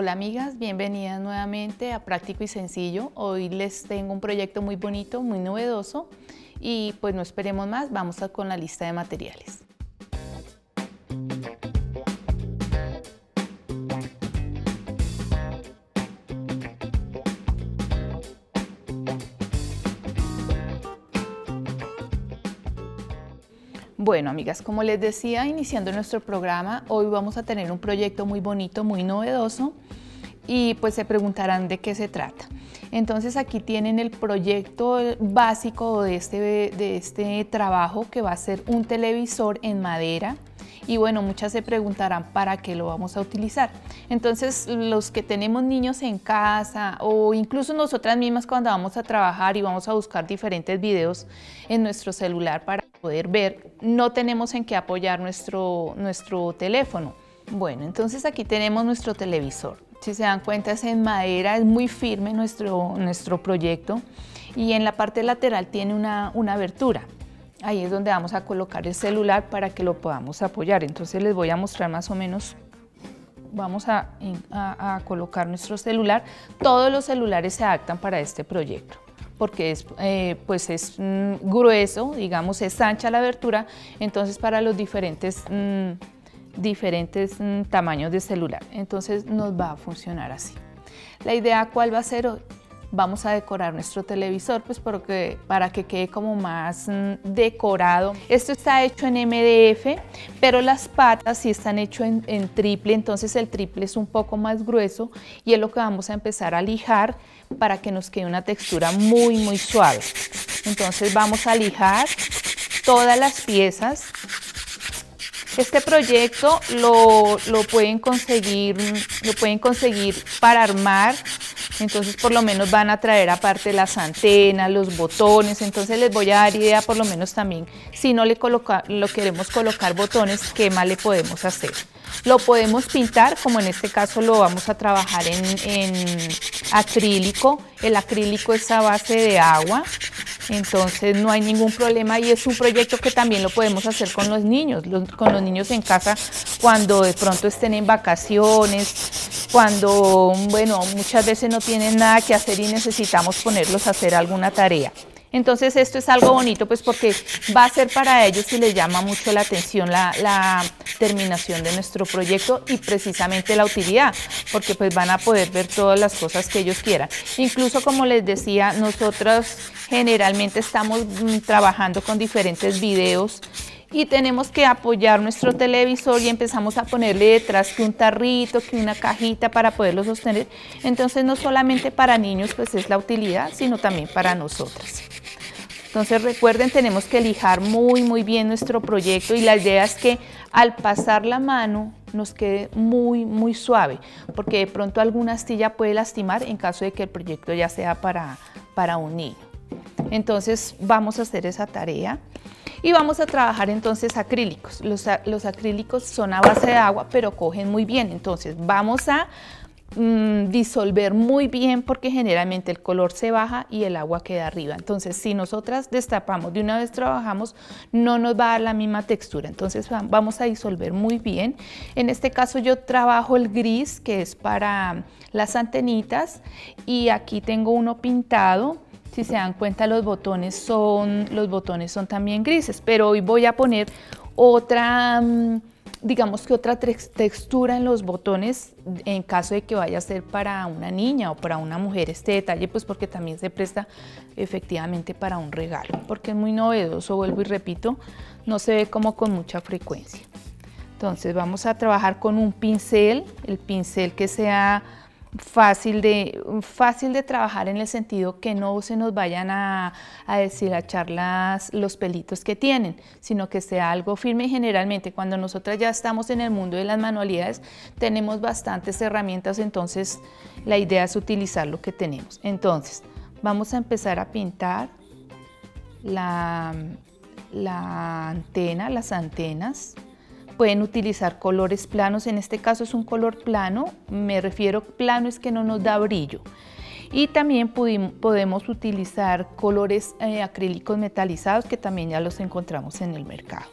Hola amigas, bienvenidas nuevamente a Práctico y Sencillo. Hoy les tengo un proyecto muy bonito, muy novedoso y pues no esperemos más, vamos a con la lista de materiales. Bueno, amigas, como les decía, iniciando nuestro programa, hoy vamos a tener un proyecto muy bonito, muy novedoso y pues se preguntarán de qué se trata. Entonces aquí tienen el proyecto básico de este, de este trabajo que va a ser un televisor en madera y bueno, muchas se preguntarán para qué lo vamos a utilizar. Entonces, los que tenemos niños en casa o incluso nosotras mismas cuando vamos a trabajar y vamos a buscar diferentes videos en nuestro celular para poder ver, no tenemos en qué apoyar nuestro, nuestro teléfono. Bueno, entonces aquí tenemos nuestro televisor. Si se dan cuenta es en madera, es muy firme nuestro, nuestro proyecto y en la parte lateral tiene una, una abertura. Ahí es donde vamos a colocar el celular para que lo podamos apoyar. Entonces les voy a mostrar más o menos, vamos a, colocar nuestro celular. Todos los celulares se adaptan para este proyecto porque es, eh, pues es mm, grueso, digamos, es ancha la abertura, entonces para los diferentes, mm, diferentes mm, tamaños de celular. Entonces nos va a funcionar así. La idea cuál va a ser vamos a decorar nuestro televisor pues porque, para que quede como más mm, decorado. Esto está hecho en MDF, pero las patas sí están hechas en, en, triple, entonces el triple es un poco más grueso y es lo que vamos a empezar a lijar para que nos quede una textura muy muy suave. Entonces vamos a lijar todas las piezas este proyecto lo, lo, pueden conseguir, lo pueden conseguir para armar entonces por lo menos van a traer aparte las antenas, los botones, entonces les voy a dar idea por lo menos también si no le coloca, lo queremos colocar botones, qué más le podemos hacer. Lo podemos pintar, como en este caso lo vamos a trabajar en, en acrílico. El acrílico es a base de agua, entonces no hay ningún problema y es un proyecto que también lo podemos hacer con los niños, con los niños en casa cuando de pronto estén en vacaciones, cuando, bueno, muchas veces no tienen nada que hacer y necesitamos ponerlos a hacer alguna tarea. Entonces esto es algo bonito pues porque va a ser para ellos y les llama mucho la atención la, terminación de nuestro proyecto y precisamente la utilidad, porque pues van a poder ver todas las cosas que ellos quieran. Incluso como les decía, nosotros generalmente estamos mm, trabajando con diferentes videos y tenemos que apoyar nuestro televisor y empezamos a ponerle detrás que un tarrito, que una cajita para poderlo sostener. Entonces no solamente para niños pues es la utilidad, sino también para nosotras. Entonces recuerden, tenemos que lijar muy muy bien nuestro proyecto y la idea es que al pasar la mano nos quede muy muy suave, porque de pronto alguna astilla puede lastimar en caso de que el proyecto ya sea para, para un niño. Entonces vamos a hacer esa tarea. Y vamos a trabajar entonces acrílicos. Los, acrílicos son a base de agua, pero cogen muy bien. Entonces vamos a mm, disolver muy bien porque generalmente el color se baja y el agua queda arriba. Entonces si nosotras destapamos, de una vez trabajamos, no nos va a dar la misma textura. Entonces vamos a disolver muy bien. En este caso yo trabajo el gris que es para las antenitas y aquí tengo uno pintado si se dan cuenta los botones son, los botones son también grises, pero hoy voy a poner otra, mm, digamos que otra textura en los botones en caso de que vaya a ser para una niña o para una mujer este detalle, pues porque también se presta efectivamente para un regalo, porque es muy novedoso, vuelvo y repito, no se ve como con mucha frecuencia. Entonces vamos a trabajar con un pincel, el pincel que sea fácil de, fácil de trabajar en el sentido que no se nos vayan a, a deshilachar las, los pelitos que tienen, sino que sea algo firme. Generalmente cuando nosotras ya estamos en el mundo de las manualidades tenemos bastantes herramientas, entonces la idea es utilizar lo que tenemos. Entonces vamos a empezar a pintar la, la antena, las antenas. Pueden utilizar colores planos, en este caso es un color plano, me refiero plano es que no nos da brillo. Y también podemos utilizar colores eh, acrílicos metalizados que también ya los encontramos en el mercado.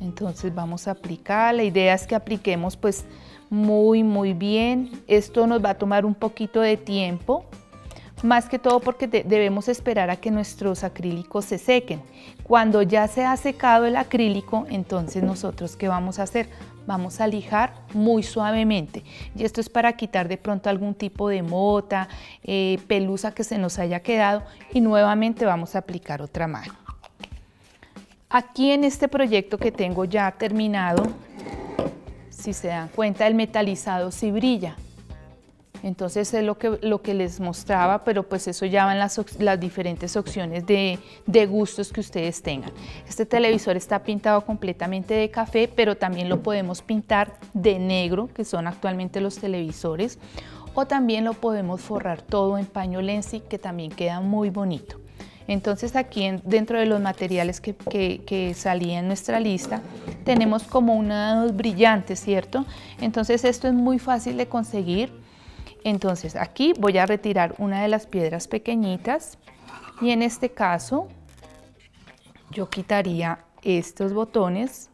Entonces vamos a aplicar, la idea es que apliquemos pues Muy, muy bien. Esto nos va a tomar un poquito de tiempo, más que todo porque debemos esperar a que nuestros acrílicos se sequen. Cuando ya se ha secado el acrílico, entonces nosotros ¿qué vamos a hacer? Vamos a lijar muy suavemente. Y esto es para quitar de pronto algún tipo de mota, eh, pelusa que se nos haya quedado y nuevamente vamos a aplicar otra mano. Aquí en este proyecto que tengo ya terminado, si se dan cuenta, el metalizado sí brilla. Entonces es lo que, lo que les mostraba, pero pues eso ya van las, las diferentes opciones de, de, gustos que ustedes tengan. Este televisor está pintado completamente de café, pero también lo podemos pintar de negro, que son actualmente los televisores, o también lo podemos forrar todo en paño Lensi, que también queda muy bonito. Entonces aquí dentro de los materiales que, que, que salía en nuestra lista, tenemos como unos brillantes, ¿cierto? Entonces esto es muy fácil de conseguir entonces aquí voy a retirar una de las piedras pequeñitas y en este caso yo quitaría estos botones.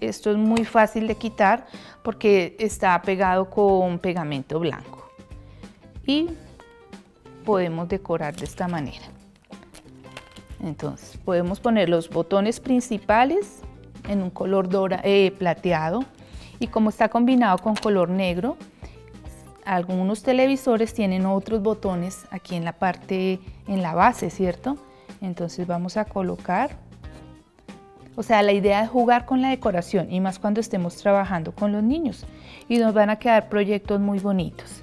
Esto es muy fácil de quitar porque está pegado con pegamento blanco. Y podemos decorar de esta manera. Entonces podemos poner los botones principales en un color eh, plateado y como está combinado con color negro, algunos televisores tienen otros botones aquí en la parte, en la base, ¿cierto? Entonces vamos a colocar, o sea, la idea es jugar con la decoración y más cuando estemos trabajando con los niños y nos van a quedar proyectos muy bonitos.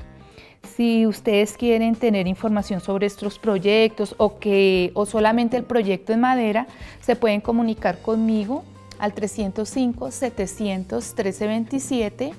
Si ustedes quieren tener información sobre estos proyectos o, que, o solamente el proyecto en madera, se pueden comunicar conmigo al 305 700 1327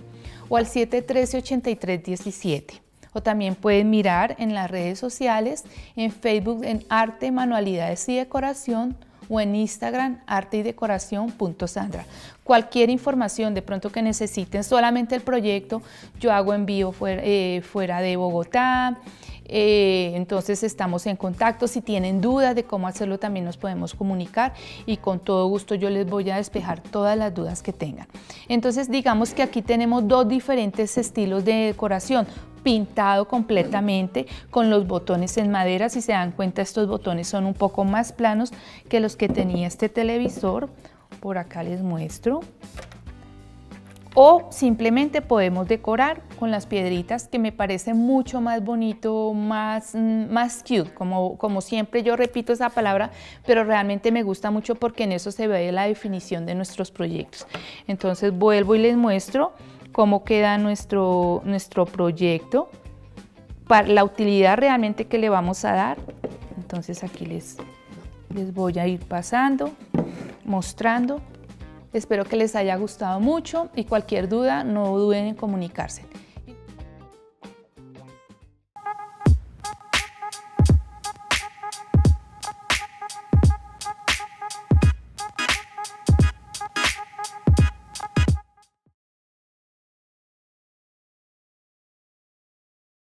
o al 713-8317. O también pueden mirar en las redes sociales, en Facebook en Arte, Manualidades y Decoración o en Instagram arte y decoración.sandra. Cualquier información de pronto que necesiten, solamente el proyecto, yo hago envío fuera, eh, fuera de Bogotá, eh, entonces estamos en contacto. Si tienen dudas de cómo hacerlo, también nos podemos comunicar y con todo gusto yo les voy a despejar todas las dudas que tengan. Entonces digamos que aquí tenemos dos diferentes estilos de decoración pintado completamente con los botones en madera. Si se dan cuenta, estos botones son un poco más planos que los que tenía este televisor. Por acá les muestro o simplemente podemos decorar con las piedritas que me parece mucho más bonito, más, más cute, como, como siempre yo repito esa palabra, pero realmente me gusta mucho porque en eso se ve la definición de nuestros proyectos. Entonces vuelvo y les muestro cómo queda nuestro, nuestro proyecto, para la utilidad realmente que le vamos a dar. Entonces aquí les, les voy a ir pasando, mostrando Espero que les haya gustado mucho y cualquier duda no duden en comunicarse.